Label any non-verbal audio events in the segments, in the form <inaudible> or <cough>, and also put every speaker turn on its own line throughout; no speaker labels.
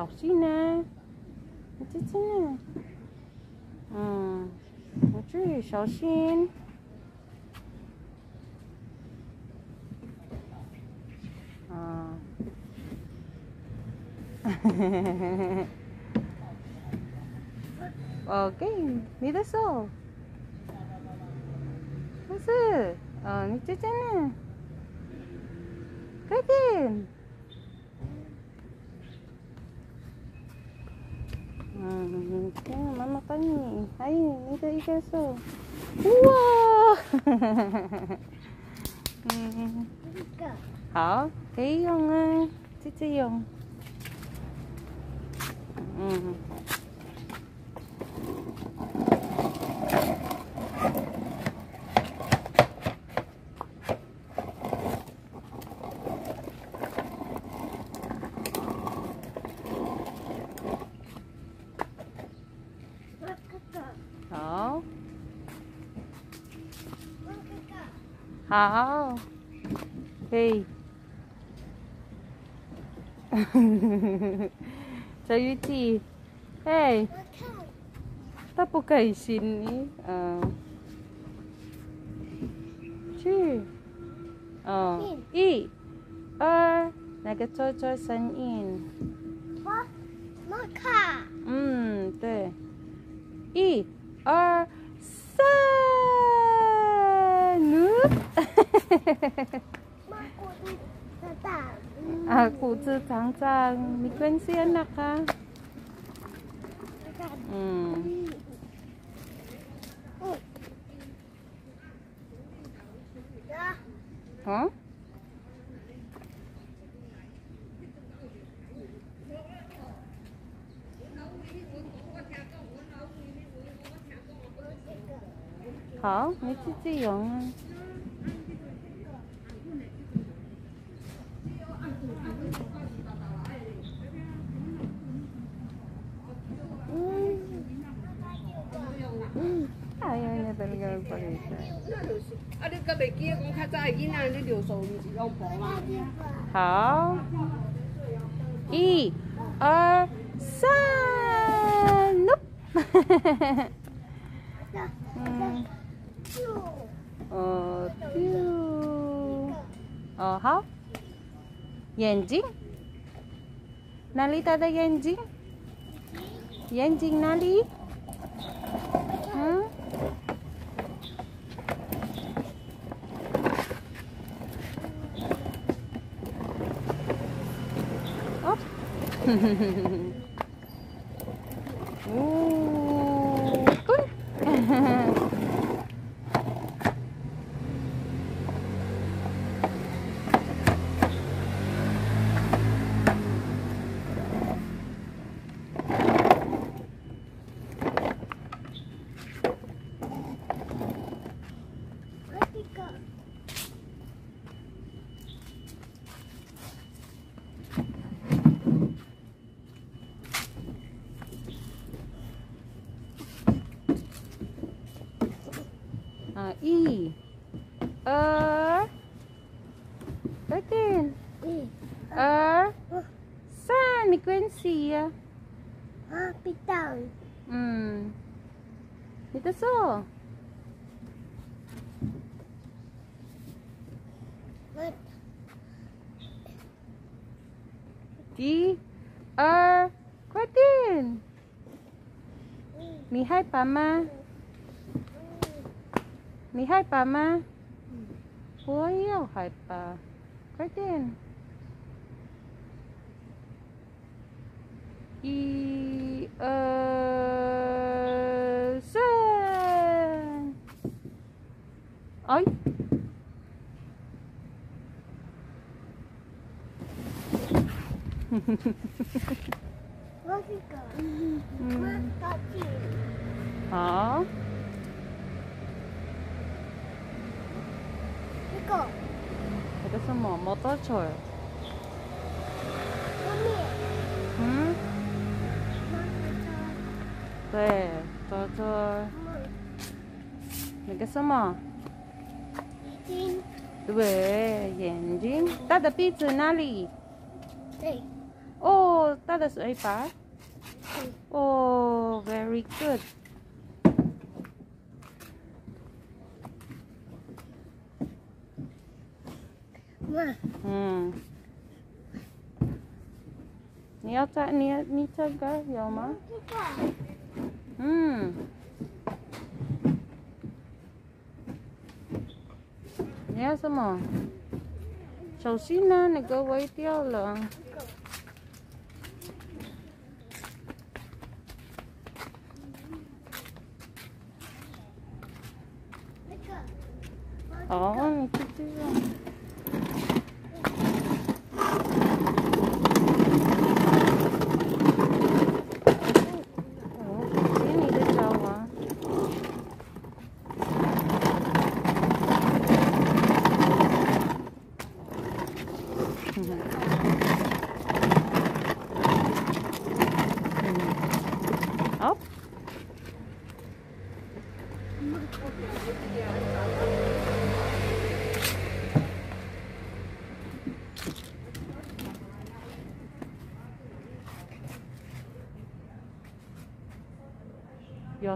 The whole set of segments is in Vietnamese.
小心呢，你姐姐呢？嗯，我注意小心。啊，<laughs> OK，你的手，不是，哦，你姐姐呢？快点。Kenapa mama kami. Hai, ni minta ikan so. Wah. <laughs> Ha, tiung ah. Cici yung. Hmm. 好，可以。<laughs> 小雨弟，哎，他不开心呢，嗯，去，哦，一、二，那个做做声音。
我，我看。
嗯，对，一。à, cụ tư trắng tràng mình quên xiên nè ca. Ừ. hả? Hả? Mấy chị chị belga ook wel niet.
Ah, dit
kan ik
hier, ik ga daar
hier naar de deel zo, dus ik
kan pommen.
Hou. I, R, San. Noep. 어, 뷰. 어하. 엔진? 날리 따다 엔진? 엔진 날리? Ha, ha, ha, ha. Uh, e. Er. Again.
E.
Er. Saan? Ni Quincy. Ah,
ah pitang.
Hmm. Dito so.
What?
D. Er. Kwatin. Ni e. hai pama. 你害怕吗？我也害怕，快点！一、二、三，哎！
我这个，我高兴。
好。
이거.
그래서 뭐, 뭐 떠줘요?
언니.
응? 네, 떠줘. 알겠어, 뭐?
진.
왜, 엔진? 따다 피트 나리.
네.
오, 따다 쇠파. 오, very good.
Mà.
Ừ. 你要再你你这个有吗？
Cái quả.
嗯。你要什么？小心呢、那个歪掉了。
Cái quả. 哦，
你就这样。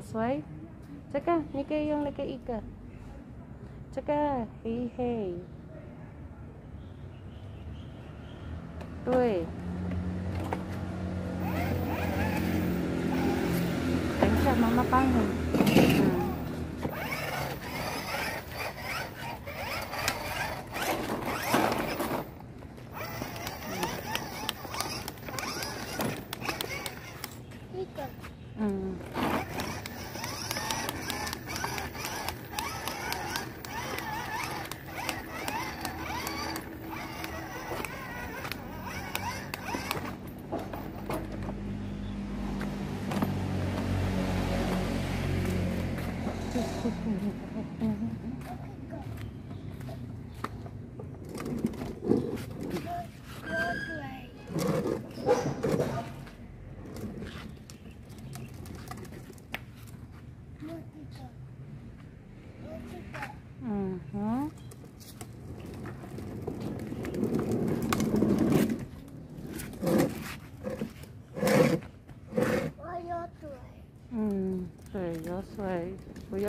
suai chaka ni cái yong le cái, ika chaka hey hey. Tuổi đánh chặt mama băng rồi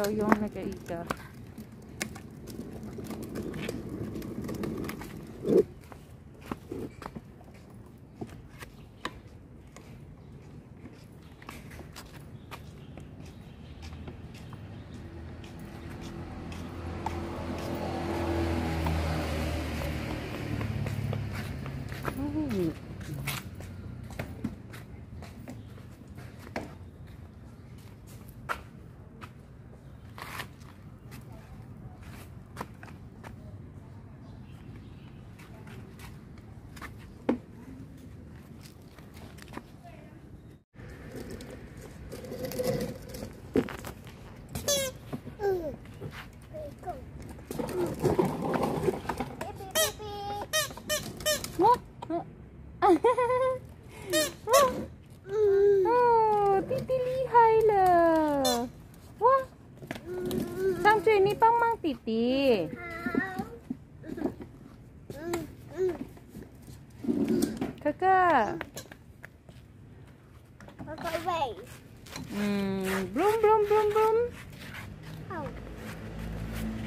daw yung nag-aika. Ah. Wah. <laughs> Oh, Titi lihai lah. Wah. Sampai cuy ni pamang Titi. Kakak.
Kakak baik.
Hmm, belum, belum, belum, belum.
Wah.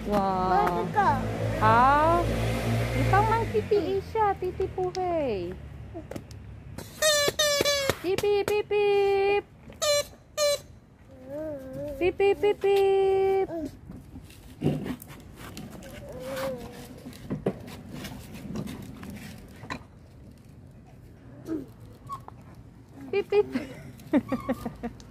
Wow.
Kakak.
Ha? Ni pamang. Titi siya, titi puhay. Pip, pip, pip, pip. Pip, pip, pip, pip. Pip, pip. <laughs>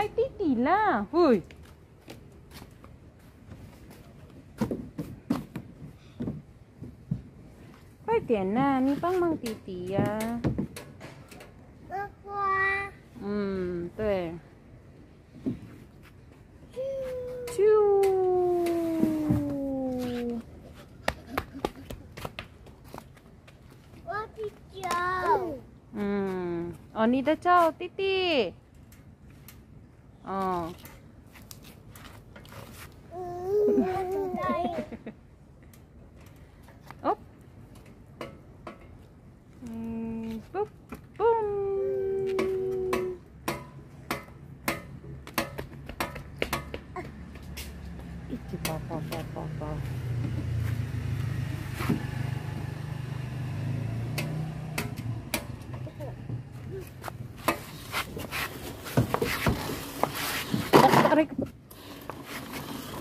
Hai titi lah. Hui. Quay tiền nè, mi băng mang tì tì ya.
Bơ hoa.
Ừ, tuệ. Chiu. Ừ. Oni đã chào titi. 어. 업. 음, 뿜, 뿜. 이치 봐봐봐봐봐.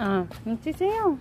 아, 뭉치세요.